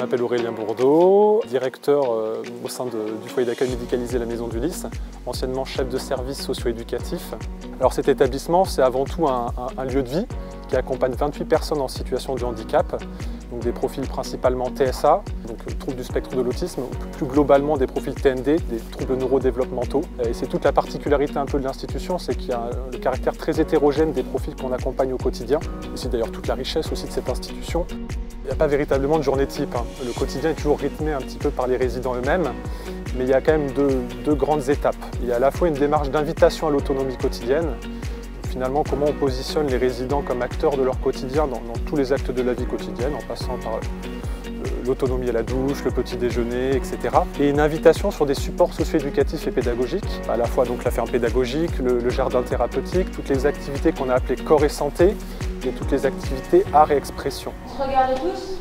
m'appelle Aurélien Bourdeau, directeur euh, au sein du foyer d'accueil médicalisé La Maison du Lys, anciennement chef de service socio-éducatif. Alors cet établissement, c'est avant tout un, lieu de vie qui accompagne 28 personnes en situation de handicap, donc des profils principalement TSA, donc euh, troubles du spectre de l'autisme, plus globalement des profils TND, des troubles neurodéveloppementaux. Et c'est toute la particularité un peu de l'institution, c'est qu'il y a le caractère très hétérogène des profils qu'on accompagne au quotidien. Et c'est d'ailleurs toute la richesse aussi de cette institution. Il n'y a pas véritablement de journée type. Hein. Le quotidien est toujours rythmé un petit peu par les résidents eux-mêmes, mais il y a quand même deux, grandes étapes. Il y a à la fois une démarche d'invitation à l'autonomie quotidienne, finalement comment on positionne les résidents comme acteurs de leur quotidien dans, tous les actes de la vie quotidienne, en passant par euh, l'autonomie à la douche, le petit déjeuner, etc. Et une invitation sur des supports socio-éducatifs et pédagogiques, à la fois donc la ferme pédagogique, le, le jardin thérapeutique, toutes les activités qu'on a appelées corps et santé, et toutes les activités art et expression. On se regarde tous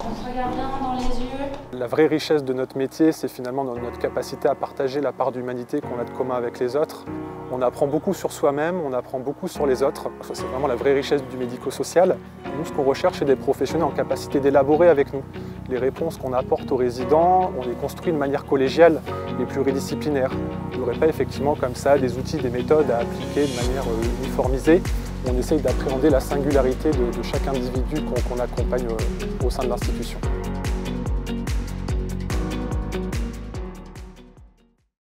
On se regarde bien dans les yeux La vraie richesse de notre métier, c'est finalement notre capacité à partager la part d'humanité qu'on a de commun avec les autres. On apprend beaucoup sur soi-même, on apprend beaucoup sur les autres. C'est vraiment la vraie richesse du médico-social. Nous, ce qu'on recherche, c'est des professionnels en capacité d'élaborer avec nous les réponses qu'on apporte aux résidents, on les construit de manière collégiale et pluridisciplinaire. Il n'y aurait pas effectivement comme ça des outils, des méthodes à appliquer de manière euh, uniformisée on essaye d'appréhender la singularité de, chaque individu qu'on accompagne euh, au sein de l'institution.